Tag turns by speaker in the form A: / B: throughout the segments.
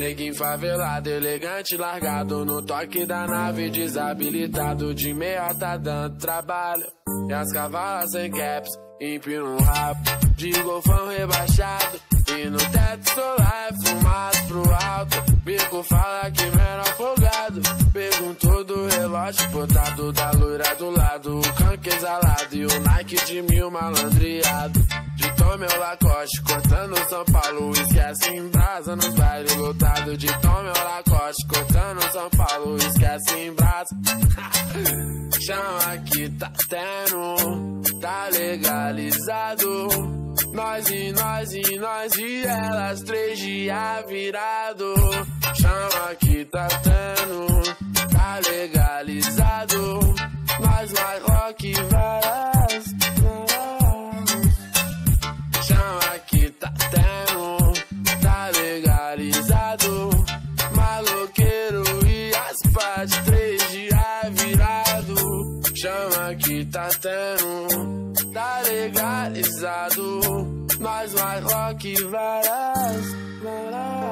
A: Neguinho favelado, elegante, largado no toque da nave, desabilitado de meia tá dando trabalho. E as cavalas sem caps, empina um rabo, de golfão rebaixado. E no teto solar fumado pro alto. Bico fala que menor folgado. Perguntou relógio botado da loira do lado. O canque exalado e o Nike de mil malandreado. De tome o Lacoste, cortando São Paulo. Esquece em brasa nos bailes lotado. De tome o Lacoste, cortando São Paulo. Esquece em brasa. Chama que tá tendo, tá legalizado. Nós e nós e nós e elas, três dias virado. Chama que tá tendo, tá legalizado. Que tá tendo, tá legalizado. Nós mais rock várias, várias.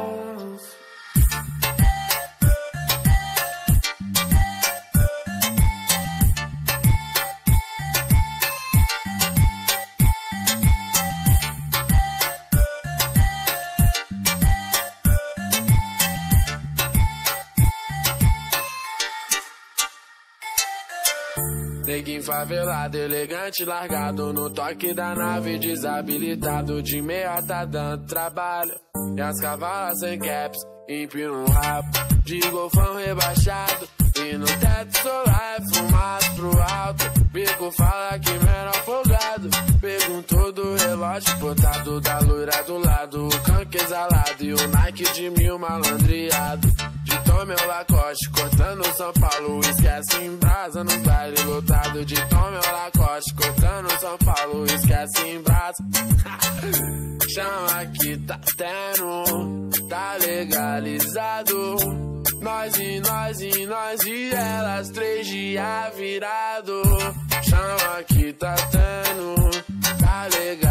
A: Neguinho favelado, elegante, largado no toque da nave, desabilitado de meia tá dando trabalho. E as cavalas sem caps, empina um rabo, de golfão rebaixado. E no teto solar é fumado pro alto. Bico fala que menor folgado. Perguntou do relógio botado da loira do lado. O canque exalado e o Nike de mil malandreado. Tome o Lacoste, cortando São Paulo. Esquece em brasa nos bailes lotado. De tome o Lacoste, cortando São Paulo. Esquece em brasa. Chama que tá tendo, tá legalizado. Nós e nós e nós e elas, três dias virado. Chama que tá tendo, tá legalizado.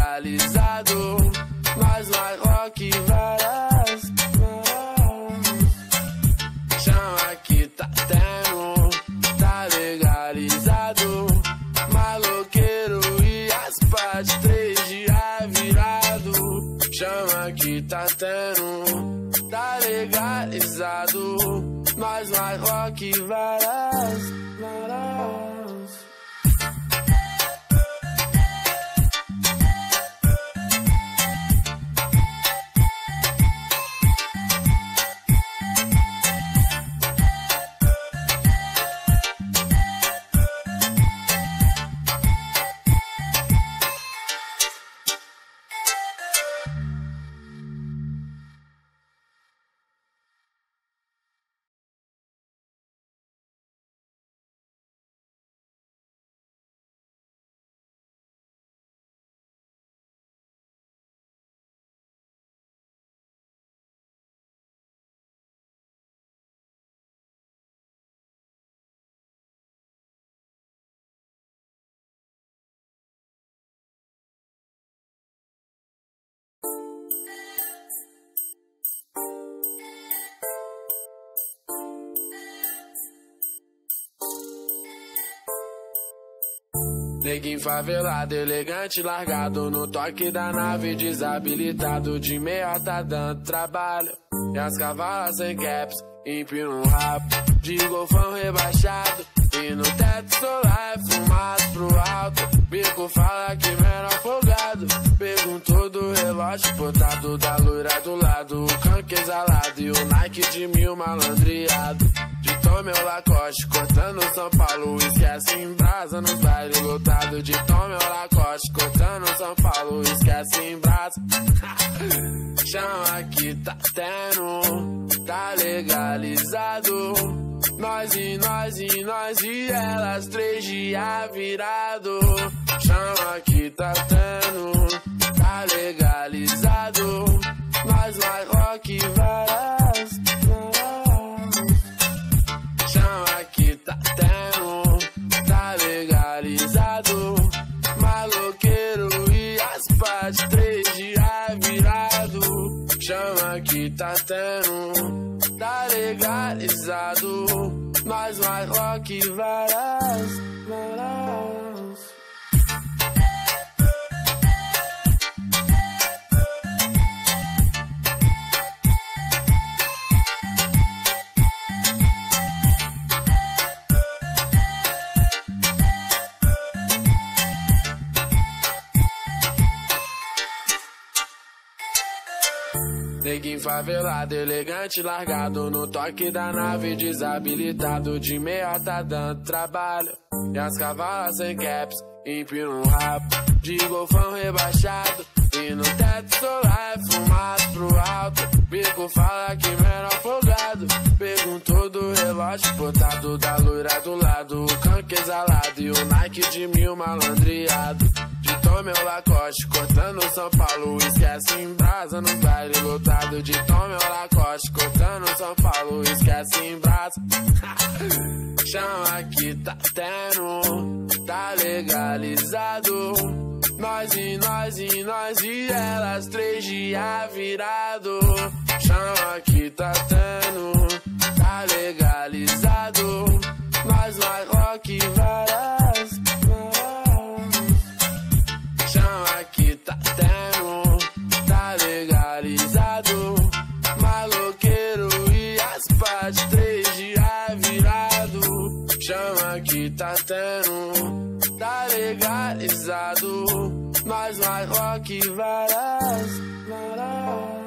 A: Neguinho favelado, elegante, largado no toque da nave, desabilitado de meia tá dando trabalho. E as cavalas sem caps, empina um rabo, de golfão rebaixado. E no teto solar é fumado pro alto. Bico fala que menor folgado. Perguntou do relógio botado da loira do lado. O canque exalado e o Nike de mil malandreado. Tome o Lacoste, cortando São Paulo. Esquece em brasa nos bailes lotado. De tome o Lacoste, cortando São Paulo. Esquece em brasa. Chama que tá tendo, tá legalizado. Nós e nós e nós e elas, três dias virado. Chama que tá tendo, tá legalizado. Nós mais rock várias. maloqueiro e as pás, três dias virado. Chama que tá tendo, tá legalizado. Nós mais rock varas. Neguinho favelado, elegante, largado no toque da nave, desabilitado de meia tá dando trabalho. E as cavalas sem caps, empina um rabo de golfão rebaixado. E no teto solar é fumado pro alto. Bico fala que menor folgado. Perguntou do relógio botado da loira do lado. O canque exalado e o Nike de mil malandreado. De tome o Lacoste, cortando São Paulo. Esquece em brasa no baile Paulo. Esquece em brasa. Chama que tá tendo, tá legalizado. Nós e nós e nós e elas, três dias virado. Chama que tá tendo, tá legalizado. Nós mais rock várias, Chama tá tendo, tá legalizado. Nós mais rock várias, várias.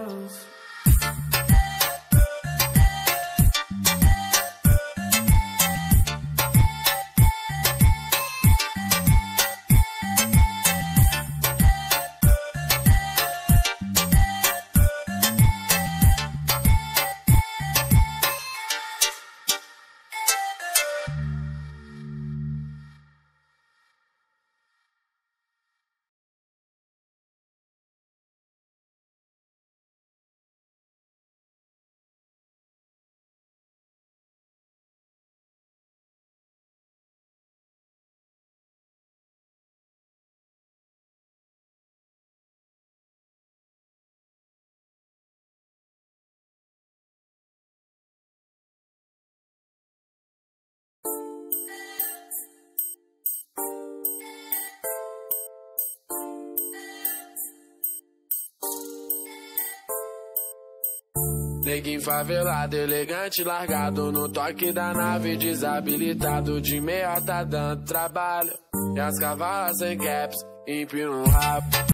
A: Neguinho favelado, elegante, largado no toque da nave, desabilitado de meia tá dando trabalho. E as cavalas sem caps, empina um rabo